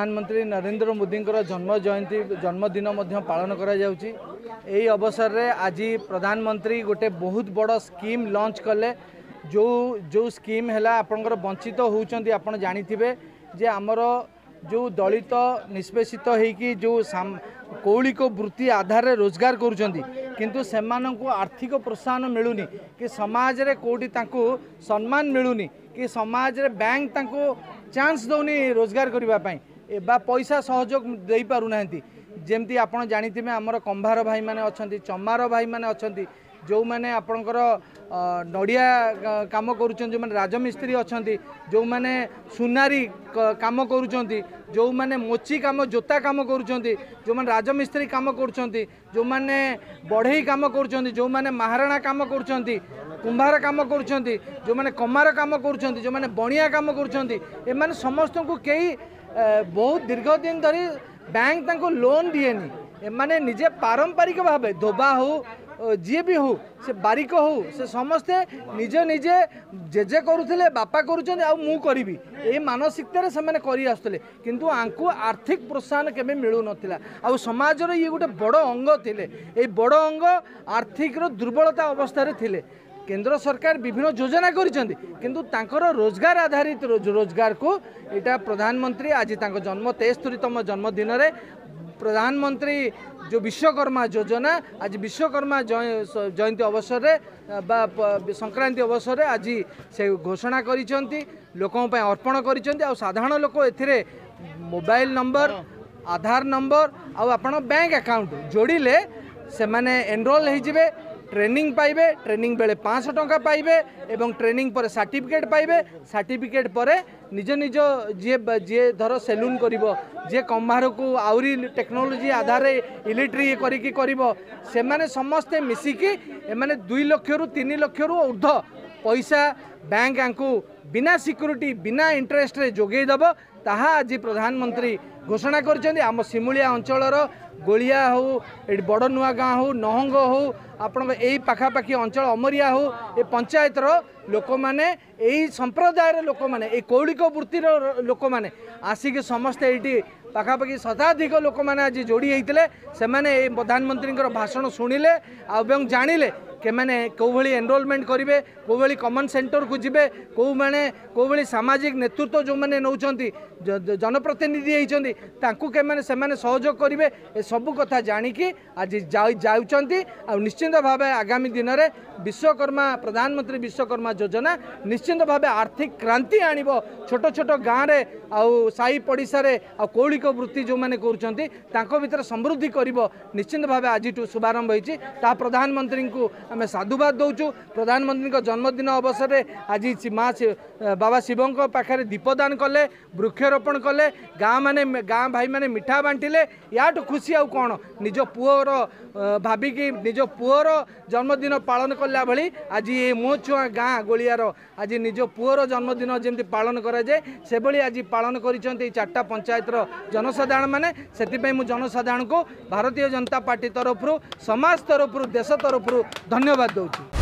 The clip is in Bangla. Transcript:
प्रधानमंत्री नरेन्द्र मोदी जन्म जयंती जन्मदिन पालन यही अवसर में आज प्रधानमंत्री गोटे बहुत बड़ स्कीम लंच कले जो जो स्कीम है आपंकर वंचित होती आप जे आमर जो दलित निष्पेषित होकि जो कौलिक वृत्ति आधार रोजगार करूँ से आर्थिक प्रोत्साहन मिलूनी कि समाज में कौटी तक सम्मान मिलूनी कि समाज में बैंक चान्स दौनी रोजगार करने বা ପଇସା ସହଯୋଗ ଦେଇପାରୁନାହାନ୍ତି ଯେମିତି ଆପଣ ଜାଣିଥିବେ ଆମର କମ୍ଭାର ଭାଇମାନେ ଅଛନ୍ତି ଚମାର ଭାଇମାନେ ଅଛନ୍ତି ଯେଉଁମାନେ ଆପଣଙ୍କର ନଡ଼ିଆ କାମ କରୁଛନ୍ତି ଯେଉଁମାନେ ରାଜମିସ୍ତ୍ରୀ ଅଛନ୍ତି ଯେଉଁମାନେ ସୁନାରୀ କାମ କରୁଛନ୍ତି ଯେଉଁମାନେ ମୋଚି କାମ ଜୋତା କାମ କରୁଛନ୍ତି ଯେଉଁମାନେ ରାଜମିସ୍ତ୍ରୀ କାମ କରୁଛନ୍ତି ଯେଉଁମାନେ ବଢ଼େଇ କାମ କରୁଛନ୍ତି ଯେଉଁମାନେ ମହାରଣା କାମ କରୁଛନ୍ତି କୁମ୍ଭାର କାମ କରୁଛନ୍ତି ଯେଉଁମାନେ କମାର କାମ କରୁଛନ୍ତି ଯେଉଁମାନେ ବଣିଆ କାମ କରୁଛନ୍ତି ଏମାନେ ସମସ୍ତଙ୍କୁ କେହି ବହୁତ ଦୀର୍ଘ ଦିନ ଧରି ବ୍ୟାଙ୍କ ତାଙ୍କୁ ଲୋନ୍ ଦିଏନି ଏମାନେ ନିଜେ ପାରମ୍ପରିକ ଭାବେ ଧୋବା ହଉ ଯିଏ ବି ହଉ ସେ ବାରିକ ହଉ ସେ ସମସ୍ତେ ନିଜ ନିଜେ ଜେଜେ କରୁଥିଲେ ବାପା କରୁଛନ୍ତି ଆଉ ମୁଁ କରିବି ଏଇ ମାନସିକତାରେ ସେମାନେ କରିଆସୁଥିଲେ କିନ୍ତୁ ଆଙ୍କୁ ଆର୍ଥିକ ପ୍ରୋତ୍ସାହନ କେବେ ମିଳୁନଥିଲା ଆଉ ସମାଜର ଇଏ ଗୋଟେ ବଡ଼ ଅଙ୍ଗ ଥିଲେ ଏଇ ବଡ଼ ଅଙ୍ଗ ଆର୍ଥିକର ଦୁର୍ବଳତା ଅବସ୍ଥାରେ ଥିଲେ কেন্দ্র সরকার বিভিন্ন যোজনা করেছেন কিন্তু তাঁর রোজগার আধারিত রোজগারকু এটা প্রধানমন্ত্রী আজ তাঁর জন্ম তেস্তরিতম জন্মদিনের প্রধানমন্ত্রী যে বিশ্বকর্মা যোজনা আজ বিশ্বকর্মা জয়ন্তী অবসরে বা সংক্রান্তি অবসরে আজ সে ঘোষণা করেছেন লোক অর্পণ করেছেন সাধারণ লোক এতে মোবাইল নম্বর আধার নম্বর আপনার ব্যাঙ্ক আকাউন্ট যোড়িলে সেমানে এনরোল হয়ে যাবে ট্রেনিং পাইবে ট্রেনিং বেড়ে পাঁচশো টঙ্কা পাইবে এবং ট্রেনিং পরে সার্টিফিকেট পাইবে সার্টিফিকেট পরে নিজ নিজ যিয়ে যিয়ে ধর সেলুন করিব যিয়ে কম্ভারকু আহরি টেকনোলোজি আধারে ইলেকট্রি করিকি করিব সেমানে সমস্তে মিশিকি এমানে দুই লক্ষরু তিন লক্ষরু ঊর্ধ্ব পয়সা ব্যাঙ্ক আঙ্কু বিনা সিকুরিটি বিনা ইন্টারেস্টরে যোগাই দেব ତାହା ଆଜି ପ୍ରଧାନମନ୍ତ୍ରୀ ଘୋଷଣା କରିଛନ୍ତି ଆମ ଶିମୁଳିଆ ଅଞ୍ଚଳର ଗୋଳିଆ ହଉ ଏଠି ବଡ଼ ନୂଆ ଗାଁ ହଉ ନହଙ୍ଗ ହଉ ଆପଣଙ୍କ ଏଇ ପାଖାପାଖି ଅଞ୍ଚଳ ଅମରିଆ ହଉ ଏ ପଞ୍ଚାୟତର ଲୋକମାନେ ଏଇ ସମ୍ପ୍ରଦାୟର ଲୋକମାନେ ଏଇ କୌଳିକ ବୃତ୍ତିର ଲୋକମାନେ ଆସିକି ସମସ୍ତେ ଏଇଠି ପାଖାପାଖି ଶତାଧିକ ଲୋକମାନେ ଆଜି ଯୋଡ଼ି ହେଇଥିଲେ ସେମାନେ ଏଇ ପ୍ରଧାନମନ୍ତ୍ରୀଙ୍କର ଭାଷଣ ଶୁଣିଲେ ଆଉ ଏବଂ ଜାଣିଲେ কেমানে কেউভাবে এনরোলমেন্ট করবে কেউভাবে কমন সেন্টরকু যাবে কেউমানে কেউভাবে সামাজিক নেতৃত্ব যে নৌকর জনপ্রতিনিধি হয়েছেন তাঁকু কেমানে সেমানে সহযোগ করবে এসবু কথা জাণিকি আজ যাচ্ছেন নিশ্চিন্ত ভাবে আগামী দিনের বিশ্বকর্মা প্রধানমন্ত্রী বিশ্বকর্মা যোজনা নিশ্চিন্ত ভাবে আর্থিক ক্রান্তি আনব ছোট ছোট গাঁরে আই পড়িশার আৌলিক বৃত্তি যে করছেন তাঁর ভিতরে সমৃদ্ধি করব নিশ্চিন্ত ভাবে আজিঠু শুভারম্ভ হয়েছে তা প্রধানমন্ত্রী ଆମେ ସାଧୁବାଦ ଦେଉଛୁ ପ୍ରଧାନମନ୍ତ୍ରୀଙ୍କ ଜନ୍ମଦିନ ଅବସରରେ ଆଜି ମା ବାବା ଶିବଙ୍କ ପାଖରେ ଦୀପଦାନ କଲେ ବୃକ୍ଷରୋପଣ କଲେ ଗାଁମାନେ ଗାଁ ଭାଇମାନେ ମିଠା ବାଣ୍ଟିଲେ ୟାଠୁ ଖୁସି ଆଉ କ'ଣ ନିଜ ପୁଅର ଭାବିକି ନିଜ ପୁଅର ଜନ୍ମଦିନ ପାଳନ କଲା ଭଳି ଆଜି ଏ ମୋ ଛୁଆ ଗାଁ ଗୋଳିଆର ଆଜି ନିଜ ପୁଅର ଜନ୍ମଦିନ ଯେମିତି ପାଳନ କରାଯାଏ ସେଭଳି ଆଜି ପାଳନ କରିଛନ୍ତି ଏଇ ଚାରିଟା ପଞ୍ଚାୟତର ଜନସାଧାରଣମାନେ ସେଥିପାଇଁ ମୁଁ ଜନସାଧାରଣଙ୍କୁ ଭାରତୀୟ ଜନତା ପାର୍ଟି ତରଫରୁ ସମାଜ ତରଫରୁ ଦେଶ ତରଫରୁ ଧନ୍ୟବାଦ धन्यवाद दौर